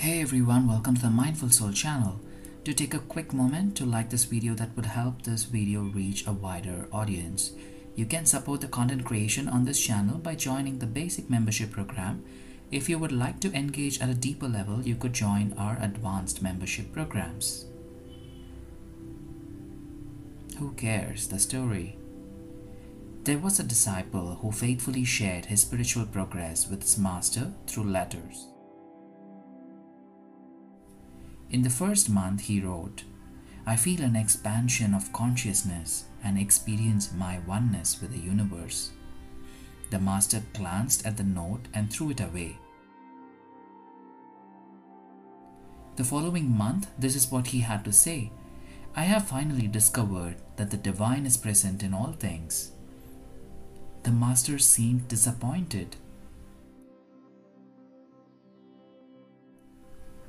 Hey everyone, welcome to the Mindful Soul channel. To take a quick moment to like this video that would help this video reach a wider audience. You can support the content creation on this channel by joining the basic membership program. If you would like to engage at a deeper level, you could join our advanced membership programs. Who cares? The story. There was a disciple who faithfully shared his spiritual progress with his master through letters. In the first month, he wrote, I feel an expansion of consciousness and experience my oneness with the universe. The master glanced at the note and threw it away. The following month, this is what he had to say I have finally discovered that the divine is present in all things. The master seemed disappointed.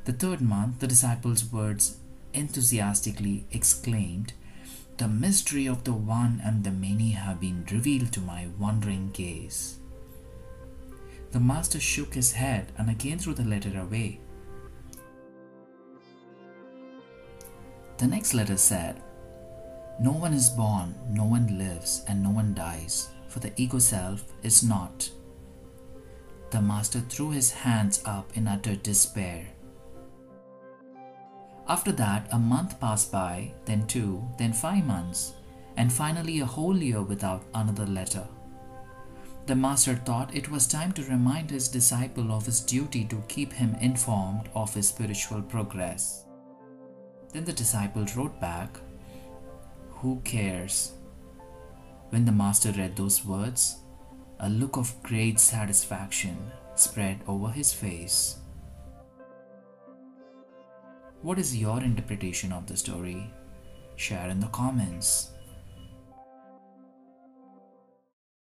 The third month, the disciples' words enthusiastically exclaimed, The mystery of the one and the many have been revealed to my wondering gaze. The master shook his head and again threw the letter away. The next letter said, No one is born, no one lives, and no one dies, for the ego self is not. The master threw his hands up in utter despair. After that, a month passed by, then two, then five months, and finally a whole year without another letter. The master thought it was time to remind his disciple of his duty to keep him informed of his spiritual progress. Then the disciple wrote back, Who cares? When the master read those words, a look of great satisfaction spread over his face. What is your interpretation of the story? Share in the comments.